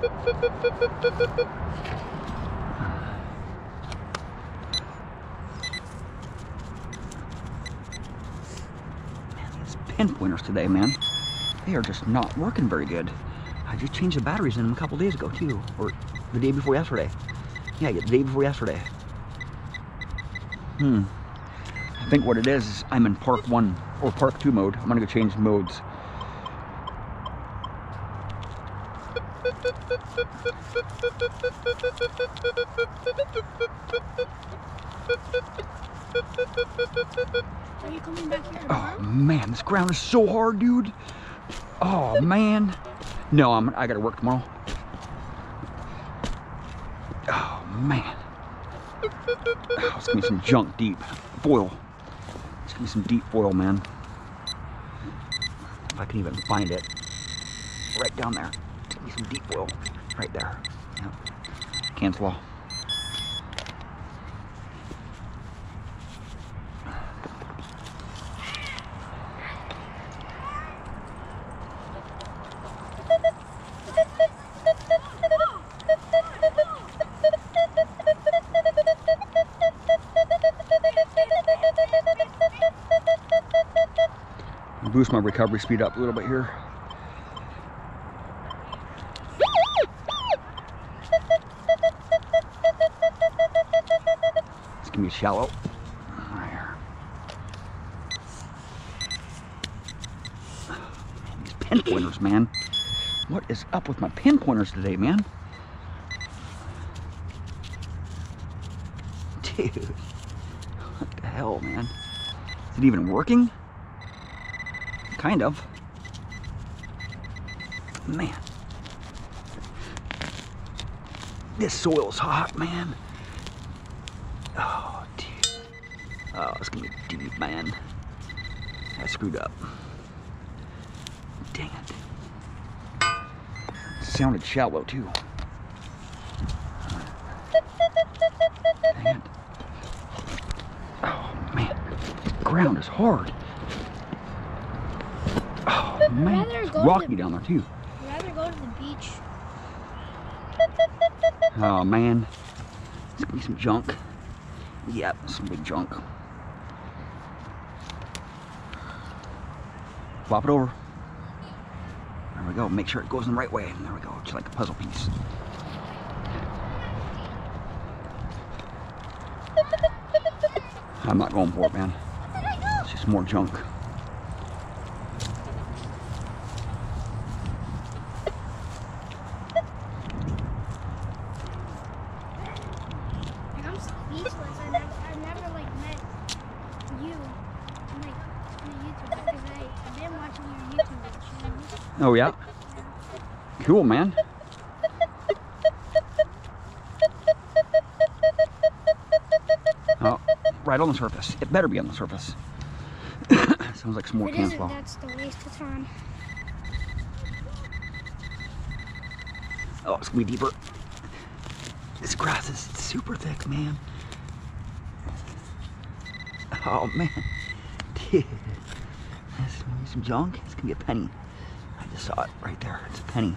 Man, these pinpointers today, man, they are just not working very good. I just changed the batteries in them a couple days ago too, or the day before yesterday. Yeah, the day before yesterday. Hmm. I think what it is is I'm in Park 1 or Park 2 mode. I'm gonna go change modes. Oh man, this ground is so hard, dude. Oh man. No, I'm I gotta work tomorrow. Oh man. Oh, it's gonna be some junk deep. Foil. It's gonna be some deep foil, man. If I can even find it. Right down there. Some deep foil. Right there. Yep. Cancel all. Boost my recovery speed up a little bit here. Gonna be shallow. Right here. Man, these pinpointers, man. What is up with my pinpointers today, man? Dude. What the hell, man? Is it even working? Kind of. Man. This soil's hot, man. Oh, it's gonna be deep, man. I screwed up. Dang it. Sounded shallow, too. It. Oh, man. Ground is hard. Oh, man. It's rocky down there, too. I'd rather go to the beach. Oh man, it's gonna be some junk. Yep, some big junk. Flop it over. There we go. Make sure it goes in the right way. There we go. Just like a puzzle piece. I'm not going for it, man. It's just more junk. Like I'm speechless. I never, I never like met you, like on YouTube because I, I've been watching your YouTube channel. Oh yeah. Cool, man. Oh, right on the surface. It better be on the surface. Sounds like some more can slaw. that's the waste of time. Oh, it's gonna be deeper. This grass is super thick, man. Oh man, dude, this gonna be some junk. It's gonna be a penny. I saw it right there. It's a penny.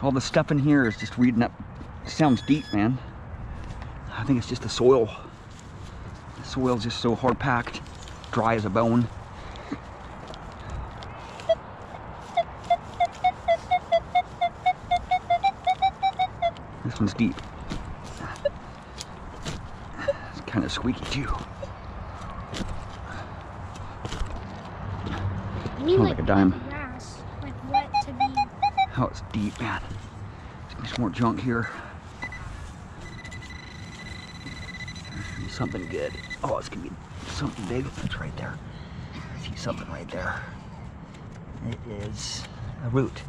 All the stuff in here is just reading up. Sounds deep, man. I think it's just the soil. The soil's just so hard packed, dry as a bone. This one's deep. It's kind of squeaky too. Sounds like a dime. Oh, it's deep, man. There's more junk here. Something good. Oh, it's gonna be something big. That's right there. I see something right there. It is a root.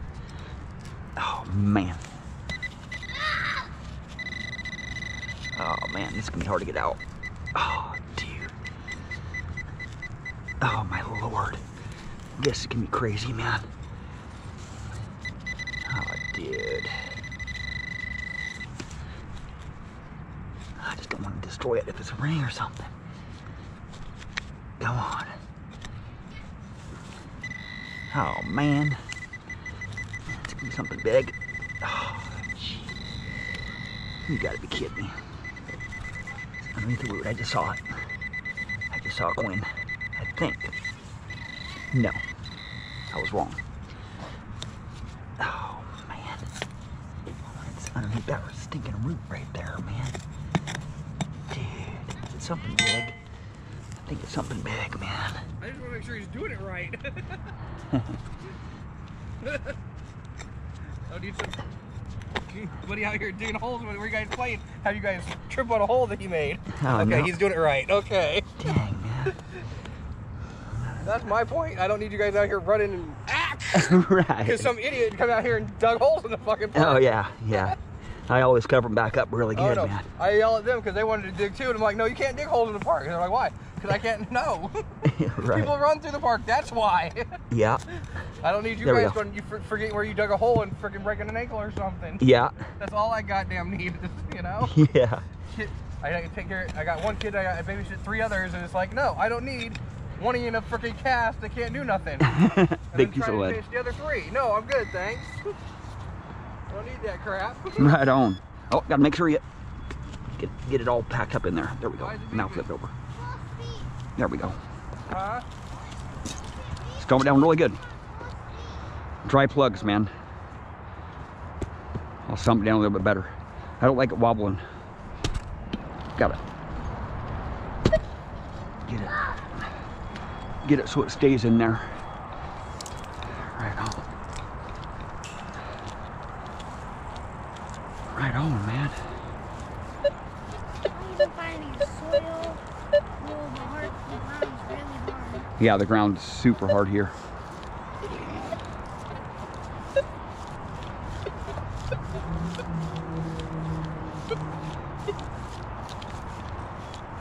Oh man. Oh man, this is gonna be hard to get out. Oh, dude. Oh my lord. This is gonna be crazy, man. Dude. I just don't want to destroy it if it's a ring or something. Come on. Oh, man. It's gonna be something big. Oh, You gotta be kidding me. Underneath the root. I just saw it. I just saw a coin. I think. No. I was wrong. Oh, man. It's underneath that stinking root right there, man. Dude, is it something big? I think it's something big, man. I just want to make sure he's doing it right. oh, need some. Buddy out here digging holes. Where you guys playing? Have you guys trip on a hole that he made? Oh, okay, no. he's doing it right. Okay. Dang, man. That's my point. I don't need you guys out here running and ah! right. Because some idiot come out here and dug holes in the fucking park. Oh, yeah, yeah. I always cover them back up really Oh good, no! man. I yell at them because they wanted to dig too, and I'm like, no, you can't dig holes in the park. And they're like, why? Because I can't. No. right. People run through the park. That's why. Yeah, I don't need you There guys go. going. You for, forgetting where you dug a hole and freaking breaking an ankle or something. yeah, That's all I goddamn need. You know. yeah. Kid, I gotta take care. I got one kid. I got I babysit three others, and it's like, no, I don't need one of you in a freaking cast that can't do nothing. Thank you so much. try of to The other three. No, I'm good, thanks. I don't need that crap. Right on. Oh, gotta make sure you get get it all packed up in there. There we go. Why is it Now beeping? flip it over. There we go. Huh? It's going down really good. Dry plugs, man. I'll stump it down a little bit better. I don't like it wobbling. Got it. Get it. Get it so it stays in there. Right on. Right man. Yeah, the ground's super hard here.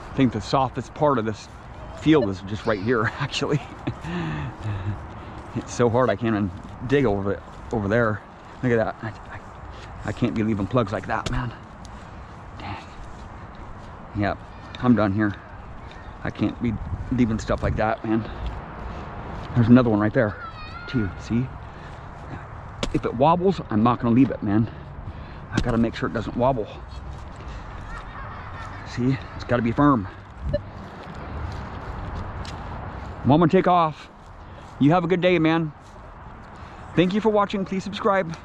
I think the softest part of this field is just right here, actually. it's so hard I can't even dig over it over there. Look at that. I, can't be leaving plugs like that, man. Dang. Yep, I'm done here. I can't be leaving stuff like that, man. There's another one right there, too. See? If it wobbles, I'm not gonna leave it, man. I gotta make sure it doesn't wobble. See? It's gotta be firm. Well, I'm gonna take off. You have a good day, man. Thank you for watching. Please subscribe.